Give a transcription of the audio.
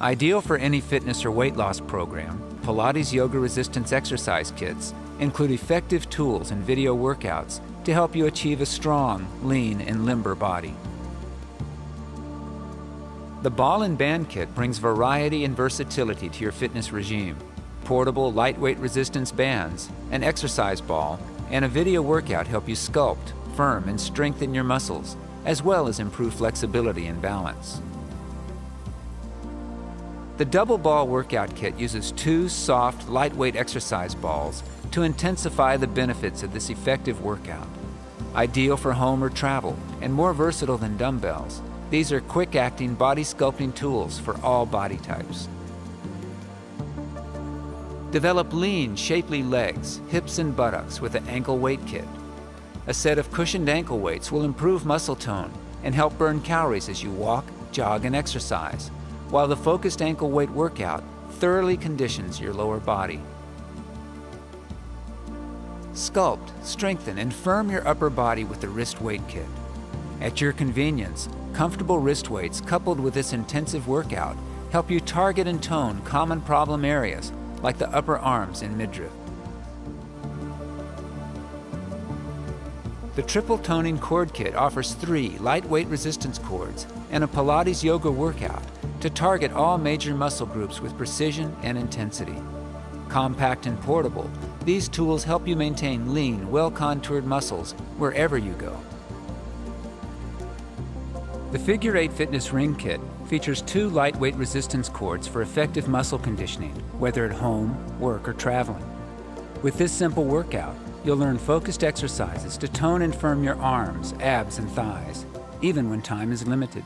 Ideal for any fitness or weight loss program, Pilates Yoga Resistance Exercise Kits include effective tools and video workouts to help you achieve a strong, lean, and limber body. The Ball and Band Kit brings variety and versatility to your fitness regime. Portable, lightweight resistance bands, an exercise ball, and a video workout help you sculpt, firm, and strengthen your muscles, as well as improve flexibility and balance. The double ball workout kit uses two soft, lightweight exercise balls to intensify the benefits of this effective workout. Ideal for home or travel and more versatile than dumbbells, these are quick acting body sculpting tools for all body types. Develop lean, shapely legs, hips, and buttocks with the ankle weight kit. A set of cushioned ankle weights will improve muscle tone and help burn calories as you walk, jog, and exercise while the focused ankle weight workout thoroughly conditions your lower body. Sculpt, strengthen, and firm your upper body with the wrist weight kit. At your convenience, comfortable wrist weights coupled with this intensive workout help you target and tone common problem areas like the upper arms and midriff. The Triple Toning Cord Kit offers three lightweight resistance cords and a Pilates yoga workout to target all major muscle groups with precision and intensity. Compact and portable, these tools help you maintain lean, well contoured muscles wherever you go. The Figure 8 Fitness Ring Kit features two lightweight resistance cords for effective muscle conditioning, whether at home, work, or traveling. With this simple workout, you'll learn focused exercises to tone and firm your arms, abs, and thighs, even when time is limited.